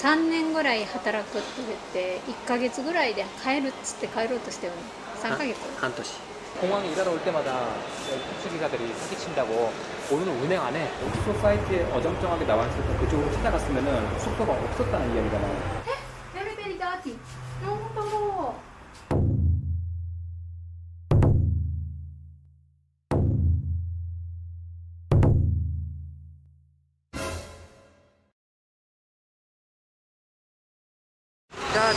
3年ぐらい働くって言って1ヶ月ぐらいで帰るっつって帰ろうとしてるの3ヶ月 한 도시. 공항에 일하러 올 때마다 택시기사들이 사기친다고 오늘은 운행 안 해. 옥소 사이트에 어정쩡하게 나와 있을 때 그쪽으로 찾아갔으면 숙소가 없었다는 이야기잖아요.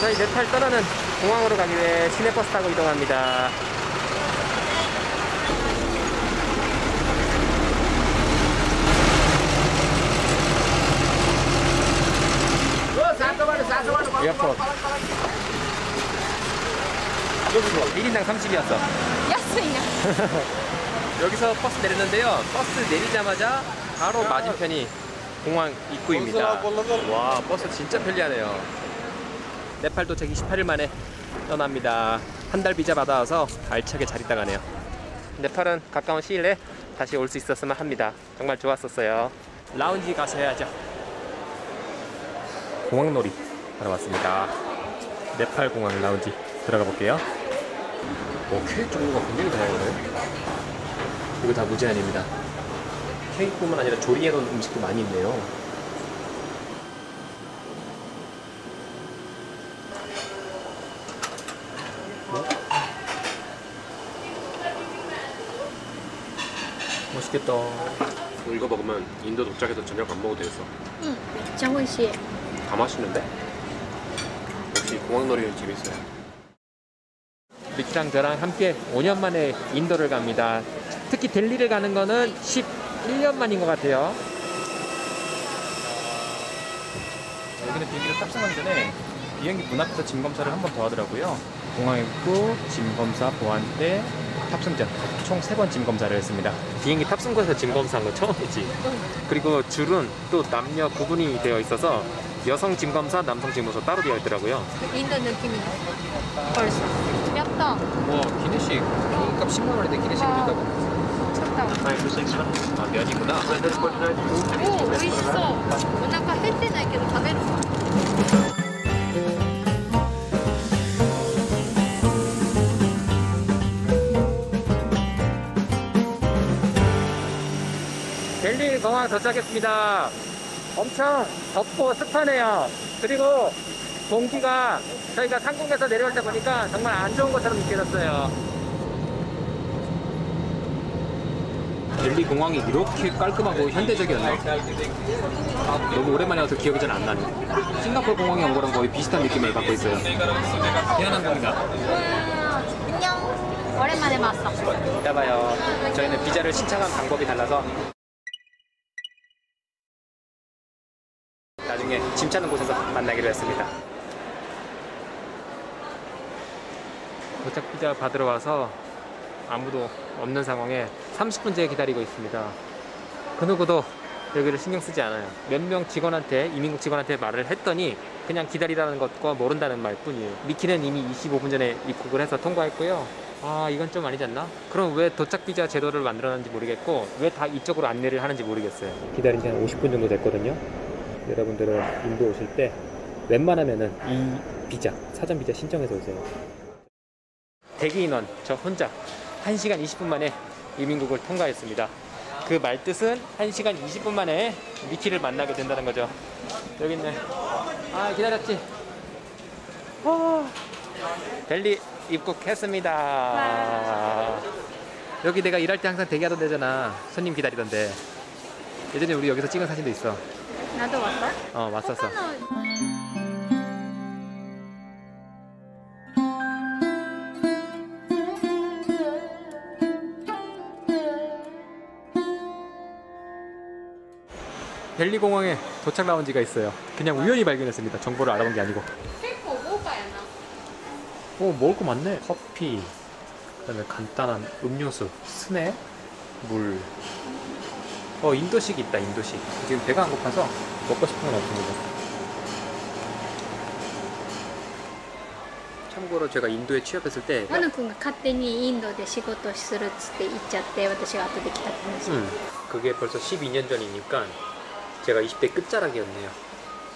저희 네팔 떠나는 공항으로 가기 위해 시내버스 타고 이동합니다. Airport. 1인당 30이었어. 야스이야 여기서 버스 내렸는데요. 버스 내리자마자 바로 맞은편이 공항 입구입니다. 와 버스 진짜 편리하네요. 네팔 도착 28일 만에 떠납니다. 한 달 비자 받아와서 알차게 잘 있다 가네요. 네팔은 가까운 시일 내에 다시 올 수 있었으면 합니다. 정말 좋았었어요. 라운지 가서 해야죠. 공항놀이 하러 왔습니다. 네팔 공항 라운지 들어가 볼게요. 오, 케이크 종류가 굉장히 다양하네. 이거 다 무제한입니다. 케이크뿐만 아니라 조리해놓은 음식도 많이 있네요. 맛있겠다. 이거 먹으면 인도 도착해서 저녁 안 먹어도 되겠어. 응, 장훈 씨. 다 맛있는데? 역시 공항놀이 재밌어요. 미키랑 저랑 함께 5년 만에 인도를 갑니다. 특히 델리를 가는 거는 11년 만인 것 같아요. 여기는 비행기를 탑승하기 전에 비행기 문 앞에서 짐 검사를 한 번 더 하더라고요. 공항에 있고 짐 검사 보안대 탑승 전 총 세 번 짐 검사를 했습니다. 비행기 탑승구에서 짐 검사한 거 처음이지. 그리고 줄은 또 남녀 구분이 되어 있어서 여성 짐 검사, 남성 짐 검사 따로 되어 있더라고요. インドの君벌써やった 와 기내식 값 10만 원인데 기내식 준다고? ちょっと 아 면이구나. おお美味しそうお腹減ってないけど食べる 델리 공항 도착했습니다. 엄청 덥고 습하네요. 그리고 공기가 저희가 상공에서 내려올 때 보니까 정말 안 좋은 것처럼 느껴졌어요. 델리 공항이 이렇게 깔끔하고 현대적이었나? 너무 오랜만에 와서 기억이 잘 안 나네. 싱가포르 공항에 온 거랑 거의 비슷한 느낌을 갖고 있어요. 대한항공이다. 안녕 오랜만에 봤어 봐요. 저희는 비자를 신청한 방법이 달라서 나중에 짐 차는 곳에서 만나기로 했습니다. 도착 비자 받으러 와서 아무도 없는 상황에 30분째 기다리고 있습니다. 그 누구도 여기를 신경 쓰지 않아요. 몇 명 직원한테 이민국 직원한테 말을 했더니 그냥 기다리라는 것과 모른다는 말뿐이에요. 미키는 이미 25분 전에 입국을 해서 통과했고요. 아 이건 좀 아니지 않나? 그럼 왜 도착 비자 제도를 만들었는지 모르겠고 왜 다 이쪽으로 안내를 하는지 모르겠어요. 기다린 지 한 50분 정도 됐거든요. 여러분들은 인도 오실 때 웬만하면은 이 비자 사전 비자 신청해서 오세요. 대기 인원 저 혼자 1시간 20분 만에 이민국을 통과했습니다. 그 말뜻은 1시간 20분 만에 미키를 만나게 된다는 거죠. 여기 있네. 아, 기다렸지? 와, 델리 입국했습니다. 여기 내가 일할 때 항상 대기하던 데잖아. 손님 기다리던데. 예전에 우리 여기서 찍은 사진도 있어. 나도 왔어? 어 왔었어. 델리 공항에 도착 라운지가 있어요. 그냥 우연히 발견했습니다. 정보를 알아본 게 아니고. 오 먹을 거 많네. 커피 그 다음에 간단한 음료수 스낵 물어 인도식 있다 인도식. 지금 배가 안 고파서 먹고 싶은 건 없습니다. 참고로 제가 인도에 취업했을 때 マヌ君が勝手にインドで仕事するっつって言っちゃって私が後で来たって話、 음, 그게 벌써 12년 전이니까 제가 20대 끝자락이었네요.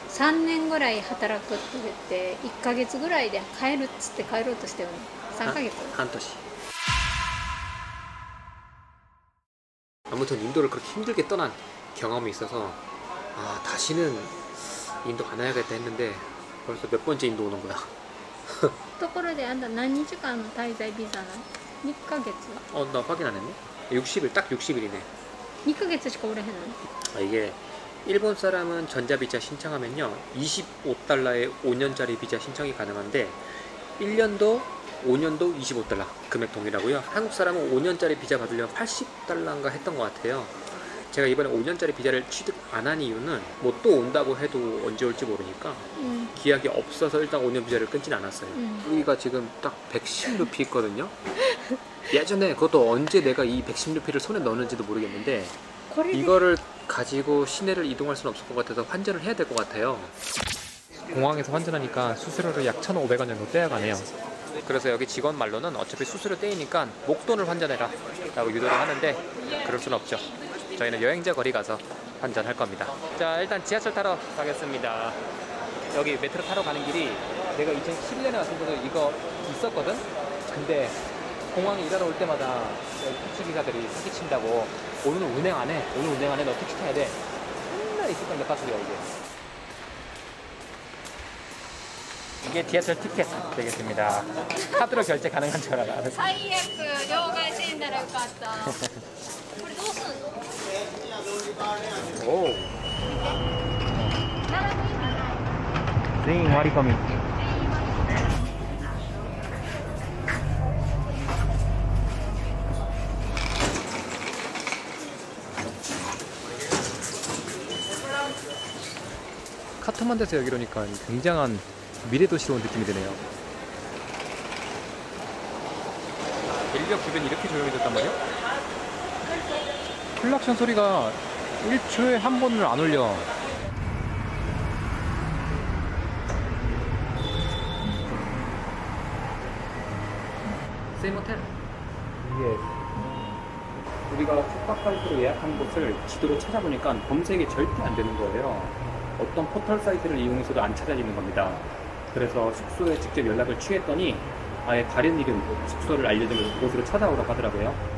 3年ぐらい働くって言って1ヶ月ぐらいで帰るっつって帰ろうとしてるの3ヶ月 한도시. 아무튼 인도를 그렇게 힘들게 떠난 경험이 있어서 아 다시는 인도 안 와야겠다 했는데 벌써 몇 번째 인도 오는 거야. ところであんた何日間の滞在ビザなの2ヶ月 어 나 확인 안 했네. 60일 딱 60일이네. 2ヶ月しかおれへんの 아, 이게 일본 사람은 전자비자 신청하면요 25달러에 5년짜리 비자 신청이 가능한데 1년도 5년도 25달러 금액 동일하고요 한국 사람은 5년짜리 비자 받으려면 80달러인가 했던 것 같아요 제가 이번에 5년짜리 비자를 취득 안 한 이유는 뭐 또 온다고 해도 언제 올지 모르니까 음. 기약이 없어서 일단 5년 비자를 끊진 않았어요. 음. 여기가 지금 딱 110루피 있거든요. 예전에 그것도 언제 내가 이 110루피를 손에 넣었는지도 모르겠는데 이거를 가지고 시내를 이동할 수는 없을 것 같아서 환전을 해야 될 것 같아요. 공항에서 환전하니까 수수료를 약 1,500원 정도 떼어가네요. 그래서 여기 직원 말로는 어차피 수수료 떼이니까 목돈을 환전해라 라고 유도를 하는데 그럴 순 없죠. 저희는 여행자 거리 가서 환전할 겁니다 자 일단 지하철 타러 가겠습니다 여기 메트로 타러 가는 길이 내가 2011년에 왔을 때도 이거 있었거든? 근데 공항에 일하러 올 때마다 택시기사들이 사기친다고 오늘은 운행 안 해. 오늘 운행 안 해. 너 택시 타야 돼. 맨날 있을 건데 빠스리야 이게. 이게 디아철 티켓 되겠습니다. 카드로 결제 가능한 줄 알아. 사이에 그 영화가 신나라고 봤어. Oh. Sim, mori 카트만드에서 여기로니까 굉장한 미래도시로운 느낌이 드네요 벨리역 주변이 이렇게 조용해졌단 말이에요? 클락션 소리가 1초에 한 번을 안 울려. 세임 호텔? 예. 우리가 숙박 사이트로 예약한 곳을 지도로 찾아보니까 검색이 절대 안 되는 거예요. 어떤 포털 사이트를 이용해서도 안 찾아지는 겁니다. 그래서 숙소에 직접 연락을 취했더니 아예 다른 이름 숙소를 알려주면서 그곳으로 찾아오라고 하더라고요.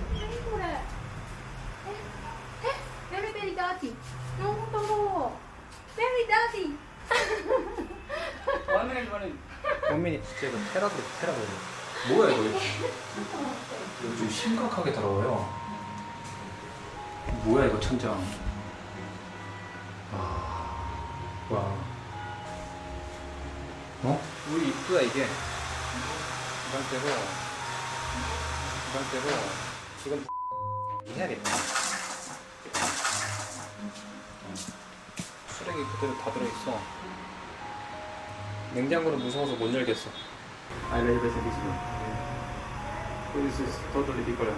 dirty. No, no, no. Very dirty. One 진짜 이거 테라도 테라도. 뭐야 이거? 이거 좀 심각하게 더러워요. 뭐야 이거 천장. 아, 와. 어? 우리 이쁘다 이게. 이번 때로. 이번 때로. 이건 해야겠다. 쓰레기 그대로 다 들어있어. 냉장고는 무서워서 못 열겠어. I read this edition. This is totally different.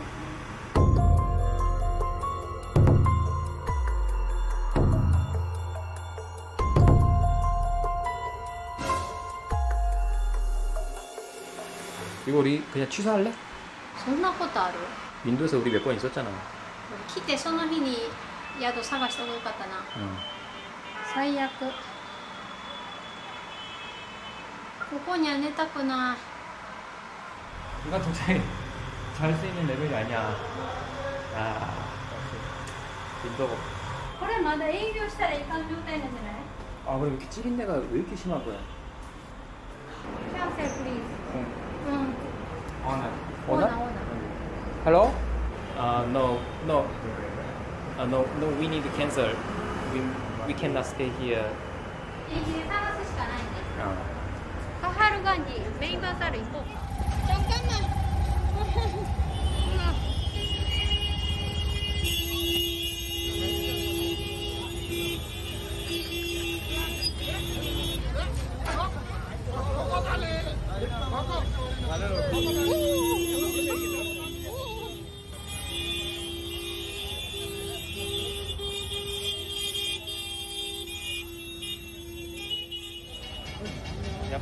이거 우리 그냥 취소할래? そんなことある 인도에서 우리 몇 번 있었잖아. 来てその日に宿探した方がよかったな 응. 最悪ここには寝たくない 이건 도저히 잘 수 있는 레벨이 아니야. 아, 인도. これまだ営業したらいかん状態なんじゃない 아, 그럼 이렇게 찌린 데가 왜 이렇게 심한 거야? キャンセルプリーズ 응. うん 아, オーナーオーナー Hello? Uh, no, no. Uh, no, no, we need to cancel. We, we cannot stay here. Oh. Hello.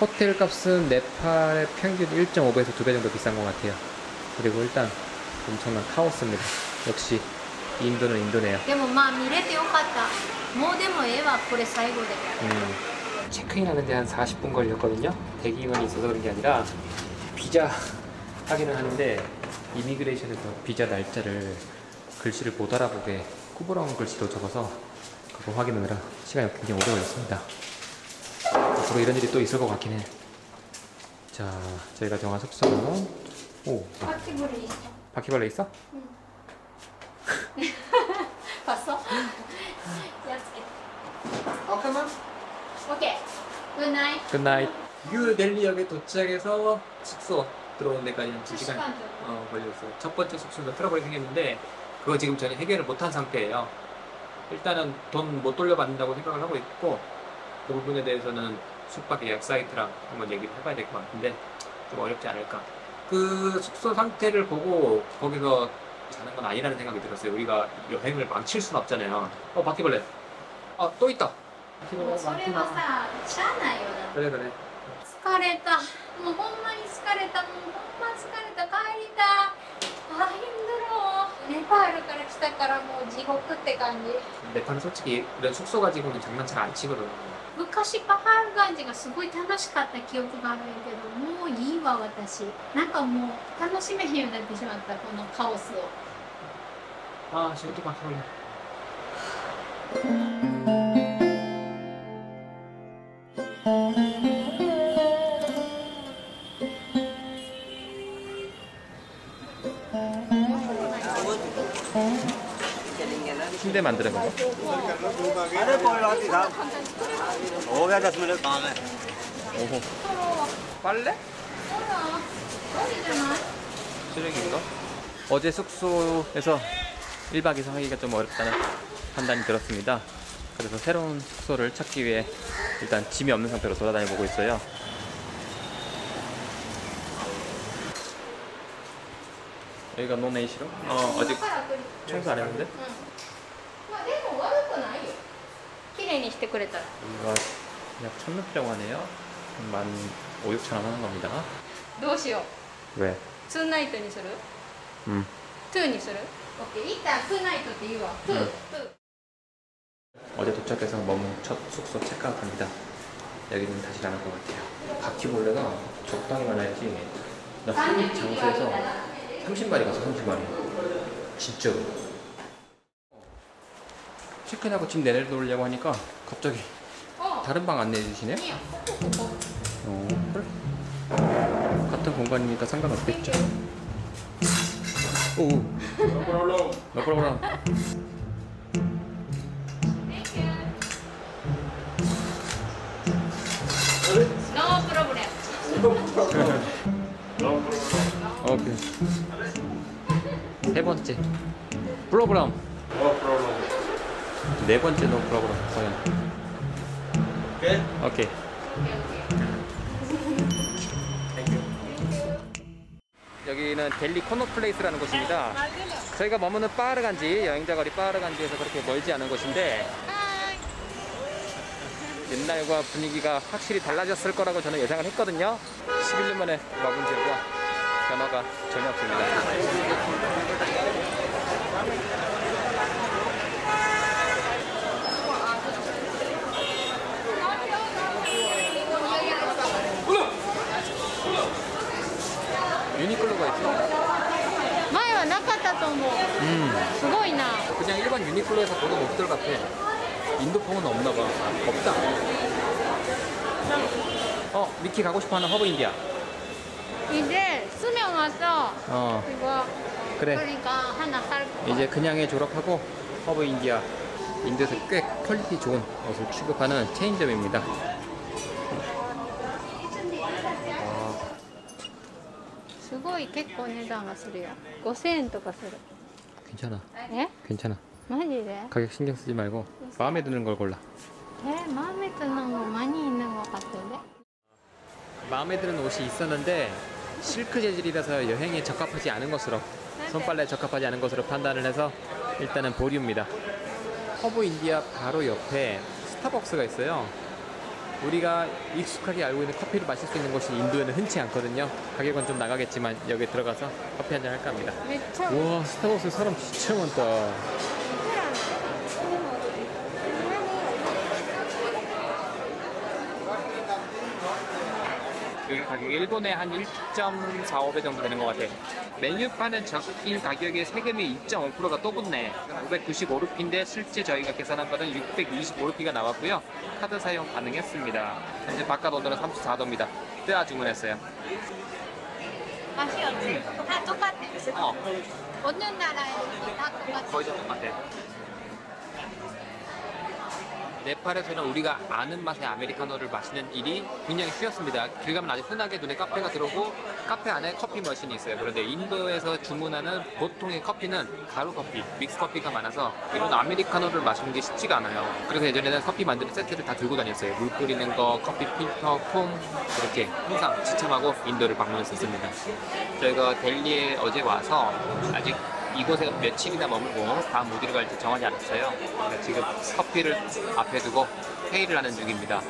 호텔 값은 네팔의 평균 1.5배에서 2배 정도 비싼 것 같아요. 그리고 일단 엄청난 카오스입니다. 역시 인도는 인도네요. でもまあ見れてよかったもうでもええわこれ最後で 음, 체크인 하는데 한 40분 걸렸거든요. 대기권이 있어서 그런 게 아니라 비자 확인을 하는데 이미그레이션에서 비자 날짜를 글씨를 못 알아보게 꾸부러운 글씨로 적어서 그거 확인하느라 시간이 굉장히 오래 걸렸습니다. 앞으로 이런 일이 또 있을 것 같긴 해. 자, 저희가 정한 숙소는 오. 바퀴벌레 있어. 바퀴벌레 있어? 응. 봤어? 어, 야스게. 오케이만. 오케이. Good night. Good night. 뉴 델리역에 도착해서 숙소 들어온 데까지 한 2시간 어, 걸렸어. 첫 번째 숙소가 트러블이 생겼는데 그거 지금 저는 해결을 못한 상태예요. 일단은 돈 못 돌려받는다고 생각을 하고 있고 그 부분에 대해서는 숙박 예약 사이트랑 한번 얘기를 해봐야 될 것 같은데 좀 어렵지 않을까. 그 숙소 상태를 보고 거기서 자는 건 아니라는 생각이 들었어요. 우리가 여행을 망칠 수는 없잖아요. 어 바퀴벌레. 아 또 있다. もうそれはさしゃあないよな 그래 그래. 疲れたもうほんまに疲れたもうほんま疲れた帰りたあー힘들어 ネパールから来たからもう地獄って感じ 네팔은 솔직히 이런 숙소 가지고는 장난치가 안 치거든. 昔パハールガンジがすごい楽しかった記憶があるんやけどもういいわ私なんかもう楽しめへんようになってしまったこのカオスを 아 지금 또 바퀴벌 침대 만들어 거죠? 오호. 빨래? 쓰레기인가? 어제 숙소에서 1박 2일 하기가 좀 어렵다는 판단이 들었습니다. 그래서 새로운 숙소를 찾기 위해 일단 짐이 없는 상태로 돌아다녀 보고 있어요. 여기가 논 A시로? 어, 아직 청소 안 했는데? 이거 약 1,600원 하네요. 만 5, 6천 원 하는 겁니다. どうしよう 왜? 2ナイトにする 음. 2にする ?OK 一旦2ナイトって言うわ2 うん 어제 도착해서 머문 첫 숙소 체크아웃합니다. 여기는 다시 나갈 것 같아요. 바퀴벌레가 적당히 많아야지 나쁜 장소에서 30마리 가서 30마리 진짜로. 체크하고 짐 내려놓으려고 하니까 갑자기 다른 방 안내해 주시네? 어, 그래? 같은 공간이니까 상관없겠죠 오우 나쁘라블라 No problem. 세 번째. Problem. 네 번째 No problem. 과연. 오케이. 여기는 델리 코너 플레이스라는 곳입니다. 저희가 머무는 빠르간지 여행자 거리 빠르간지에서 그렇게 멀지 않은 곳인데 옛날과 분위기가 확실히 달라졌을 거라고 저는 예상을 했거든요. 11년 만에 와본 지역과 변화가 전혀 없습니다. 유니클로가 있어. 前はなかったと思う 음. すごいな 그냥 일반 유니클로에서 보던 옷들 같아. 인도풍은 없나 봐. 없다. 어, 미키 가고 싶어 하는 허브 인디아. で 쓰면 와서 어 이거 그래 그러니까 하나 살 거. 이제 근양에 졸업하고 허브 인디아 인도에서 꽤 퀄리티 좋은 옷을 취급하는 체인점입니다. 와, すごい結構値段がするよ。5000円とかする。 괜찮아, え 괜찮아. マジで 가격 신경 쓰지 말고 마음에 드는 걸 골라. えマーメットなんか많이 있는 것 같은데? 마음에 드는 옷이 있었는데 실크 재질이라서 여행에 적합하지 않은 것으로 아, 네. 손빨래 적합하지 않은 것으로 판단을 해서 일단은 보류입니다. 허브 인디아 바로 옆에 스타벅스가 있어요. 우리가 익숙하게 알고 있는 커피를 마실 수 있는 곳이 인도에는 흔치 않거든요. 가격은 좀 나가겠지만 여기 들어가서 커피 한 잔 할까 합니다. 네, 우와 스타벅스 사람 진짜 많다. 여기 가격이 일본의 한 1.45배 정도 되는 것 같아. 메뉴판에 적힌 가격의 세금이 2.5%가 또 붙네. 595루피인데 실제 저희가 계산한 거는 625루피가 나왔고요. 카드 사용 가능했습니다. 현재 바깥 온도는 34도입니다. 뜨아 주문했어요. 맛이 어때? 다 똑같아. 어, 어느 나라에 다 똑같아. 거의 다 똑같아. 네팔에서는 우리가 아는 맛의 아메리카노를 마시는 일이 굉장히 쉬웠습니다. 길 가면 아주 흔하게 눈에 카페가 들어오고 카페 안에 커피 머신이 있어요. 그런데 인도에서 주문하는 보통의 커피는 가루 커피, 믹스 커피가 많아서 이런 아메리카노를 마시는 게 쉽지가 않아요. 그래서 예전에는 커피 만드는 세트를 다 들고 다녔어요. 물 끓이는 거, 커피 필터, 폼 이렇게 항상 지참하고 인도를 방문했었습니다. 저희가 델리에 어제 와서 아직 이곳에 며칠이나 머물고 다음 어디로 갈지 정하지 않았어요. 지금 커피를 앞에 두고 회의를 하는 중입니다.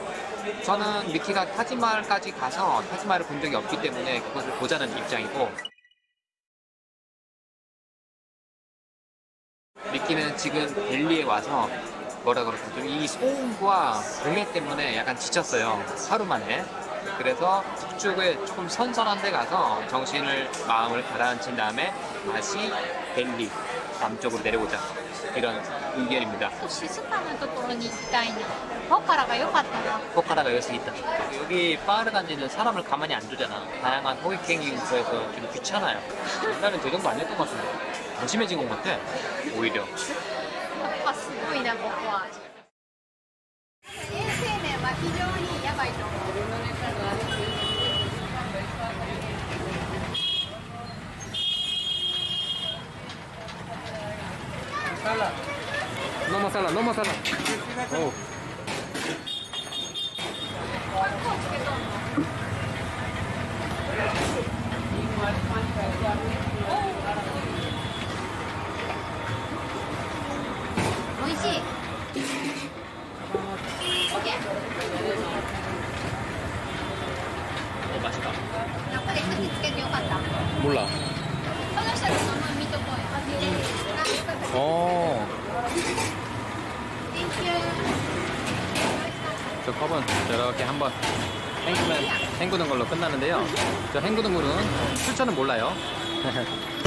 저는 미키가 타지마할까지 가서 타지마할을 본 적이 없기 때문에 그것을 보자는 입장이고 미키는 지금 델리에 와서 뭐라 그럴까 좀이 소음과 공해 때문에 약간 지쳤어요. 하루 만에. 그래서 북쪽에 조금 선선한 데 가서 정신을 마음을 가라앉힌 다음에 다시 델리 남쪽으로 내려오자 이런 의견입니다. 静かなところに行きたいな。ポカラが良かったな。 포카라가 여기서 있다. 여기 바르 간지는 사람을 가만히 안 두잖아. 다양한 호객행위 인구에서 좀 귀찮아요. 옛날엔 저 정도 아니었던 것 같은데. 더 심해진 것 같아. 오히려. やっぱすごいな、ここは。 너무 살라, 너 끝나는데요. 저 헹구는 물은 출처는 몰라요.